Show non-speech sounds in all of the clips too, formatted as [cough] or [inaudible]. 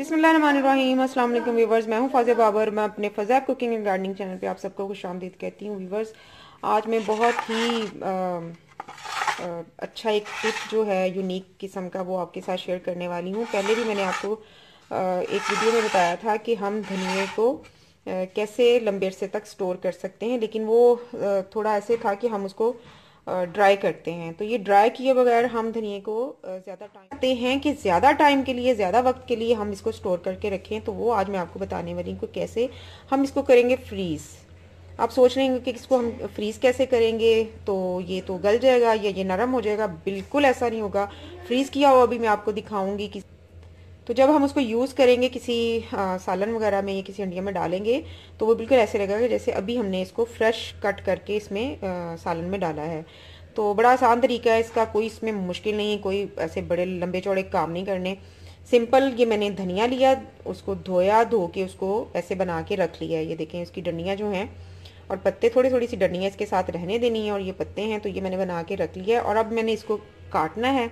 बिस्मिल्लाहिर्रहमानिर्रहीम। अस्सलाम वालेकुम व्यूवर्स मैं हूँ फाजिया बाबर। मैं अपने फजैब कुकिंग एंड गार्डनिंग चैनल पे आप सबको खुश आमदीद कहती हूँ व्यूवर्स। आज मैं बहुत ही आ, आ, अच्छा एक टिप जो है यूनिक किस्म का वो आपके साथ शेयर करने वाली हूँ। पहले भी मैंने आपको आ, एक वीडियो में बताया था कि हम धनिए को कैसे लंबे अरसे तक स्टोर कर सकते हैं लेकिन वो थोड़ा ऐसे था कि हम उसको ड्राई करते हैं। तो ये ड्राई किए बगैर हम धनिए को ज़्यादा टाइम करते हैं कि ज़्यादा टाइम के लिए, ज़्यादा वक्त के लिए हम इसको स्टोर करके रखें तो वो आज मैं आपको बताने वाली हूँ कि कैसे हम इसको करेंगे फ्रीज़ आप सोच रहे हैं कि इसको हम फ्रीज़ कैसे करेंगे? तो ये तो गल जाएगा या ये नरम हो जाएगा? बिल्कुल ऐसा नहीं होगा। फ्रीज़ किया हुआ अभी मैं आपको दिखाऊँगी कि तो जब हम उसको यूज़ करेंगे किसी आ, सालन वगैरह में या किसी अंडिया में डालेंगे तो वो बिल्कुल ऐसे लगेगा जैसे अभी हमने इसको फ्रेश कट करके इसमें आ, सालन में डाला है। तो बड़ा आसान तरीका है इसका कोई इसमें मुश्किल नहीं है कोई ऐसे बड़े लंबे चौड़े काम नहीं करने। सिंपल ये मैंने धनिया लिया उसको धोया धो के उसको ऐसे बना के रख लिया है। ये देखें इसकी डंडियाँ जो हैं और पत्ते थोड़ी थोड़ी सी डंडियाँ इसके साथ रहने देनी है और ये पत्ते हैं तो ये मैंने बना के रख लिया है और अब मैंने इसको काटना है।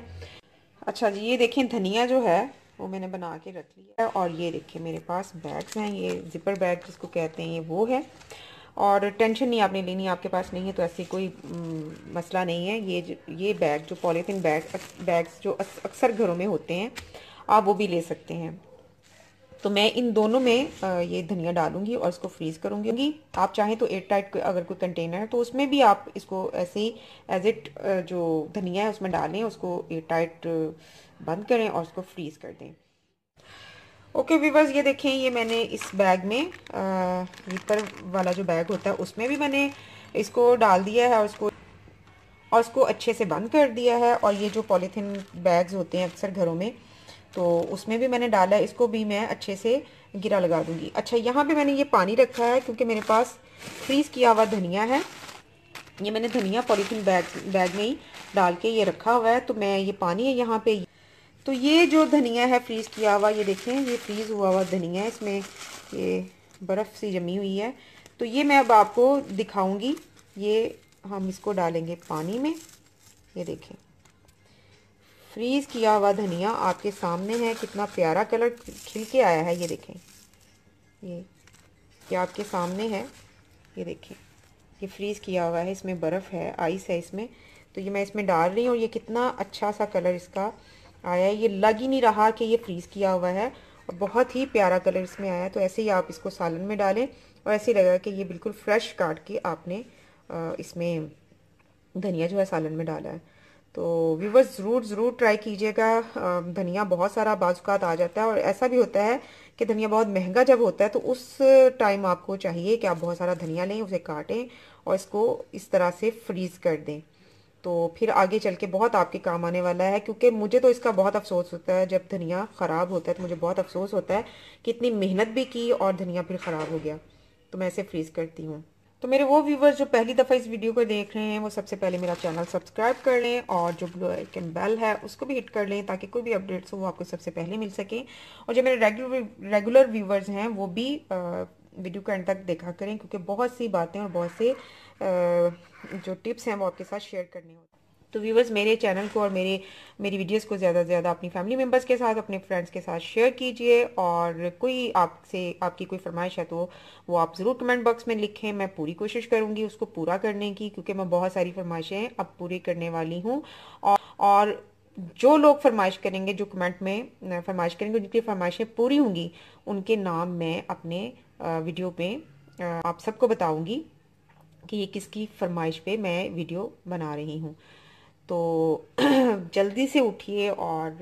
अच्छा जी ये देखें धनिया जो है वो मैंने बना के रख लिया है। और ये देखिए मेरे पास बैग्स हैं, ये जिपर बैग जिसको कहते हैं ये वो है। और टेंशन नहीं, आपने लेनी, आपके पास नहीं है तो ऐसी कोई मसला नहीं है। ये ये बैग जो पॉलीथीन बैग बैग्स जो अक्सर घरों में होते हैं, आप वो भी ले सकते हैं। तो मैं इन दोनों में ये धनिया डालूँगी और इसको फ्रीज करूँगी। आप चाहें तो एयर टाइट अगर कोई कंटेनर है तो उसमें भी आप इसको ऐसे ही एज इट जो धनिया है उसमें डालें, उसको एयर टाइट बंद करें और उसको फ्रीज कर दें। ओके वीवर्स ये देखें, ये मैंने इस बैग में रिपर वाला जो बैग होता है, उसमें भी मैंने इसको डाल दिया है और उसको और उसको अच्छे से बंद कर दिया है। और ये जो पॉलीथीन बैग्स होते हैं अक्सर घरों में तो उसमें भी मैंने डाला, इसको भी मैं अच्छे से गिरा लगा दूँगी। अच्छा यहाँ पे मैंने ये पानी रखा है, क्योंकि मेरे पास फ्रीज़ किया हुआ धनिया है। ये मैंने धनिया पॉलीथीन बैग बैग में ही डाल के ये रखा हुआ है तो मैं ये पानी है यहाँ पे। तो ये जो धनिया है फ्रीज़ किया हुआ, ये देखें, ये फ्रीज़ हुआ हुआ धनिया है, इसमें ये बर्फ़ सी जमी हुई है। तो ये मैं अब आपको दिखाऊँगी, ये हम इसको डालेंगे पानी में, ये देखें। फ्रीज़ किया हुआ धनिया आपके सामने है, कितना प्यारा कलर खिल के आया है, ये देखें। ये ये आपके सामने है, ये देखें। ये फ्रीज़ किया हुआ है, इसमें बर्फ़ है आइस है इसमें। तो ये मैं इसमें डाल रही हूँ और ये कितना अच्छा सा कलर इसका आया है। ये लग ही नहीं रहा कि ये फ्रीज़ किया हुआ है, और बहुत ही प्यारा कलर इसमें आया है। तो ऐसे ही आप इसको सालन में डालें, और ऐसे लगेगा कि ये बिल्कुल फ्रेश काट के आपने इसमें धनिया जो है सालन में डाला है। तो व्यूवर्स ज़रूर ज़रूर ट्राई कीजिएगा। धनिया बहुत सारा बाजुकात आ जाता है और ऐसा भी होता है कि धनिया बहुत महँगा जब होता है तो उस टाइम आपको चाहिए कि आप बहुत सारा धनिया लें, उसे काटें और इसको इस तरह से फ्रीज़ कर दें। तो फिर आगे चल के बहुत आपके काम आने वाला है, क्योंकि मुझे तो इसका बहुत अफसोस होता है। जब धनिया ख़राब होता है तो मुझे बहुत अफसोस होता है कि इतनी मेहनत भी की और धनिया फिर ख़राब हो गया। तो मैं इसे फ्रीज़ करती हूँ। तो मेरे वो व्यूवर्स जो पहली दफ़ा इस वीडियो को देख रहे हैं वो सबसे पहले मेरा चैनल सब्सक्राइब कर लें और जो ब्लू आइकन बेल है उसको भी हिट कर लें ताकि कोई भी अपडेट्स हो वो आपको सबसे पहले मिल सके। और जो मेरे रेगुलर रेगुलर व्यूवर्स हैं वो भी आ, वीडियो को एंड तक देखा करें क्योंकि बहुत सी बातें और बहुत से जो टिप्स हैं वो आपके साथ शेयर करनी होते तो व्यूवर्स मेरे चैनल को और मेरे मेरी वीडियोस को ज़्यादा से ज़्यादा अपनी फैमिली मेंबर्स के साथ अपने फ्रेंड्स के साथ शेयर कीजिए और कोई आपसे आपकी कोई फरमाइश है तो वो आप ज़रूर कमेंट बॉक्स में लिखें। मैं पूरी कोशिश करूँगी उसको पूरा करने की क्योंकि मैं बहुत सारी फरमाइशें अब पूरी करने वाली हूँ और, और जो लोग फरमाइश करेंगे जो कमेंट में फरमाइश करेंगे जिनकी फरमाइशें पूरी होंगी उनके नाम मैं अपने वीडियो पे आप सबको बताऊँगी कि ये किसकी फरमाइश पे मैं वीडियो बना रही हूँ। तो [clears throat] जल्दी से उठिए और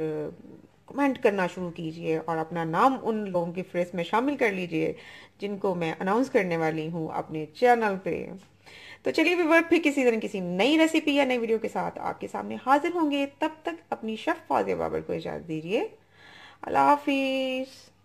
कमेंट करना शुरू कीजिए और अपना नाम उन लोगों की फ्रेस में शामिल कर लीजिए जिनको मैं अनाउंस करने वाली हूँ अपने चैनल पे। तो चलिए विवर फिर किसी तरह किसी नई रेसिपी या नई वीडियो के साथ आपके सामने हाजिर होंगे। तब तक अपनी शेफ फाजिया बाबर को इजाज़त दीजिए। अल्लाह हाफिज़।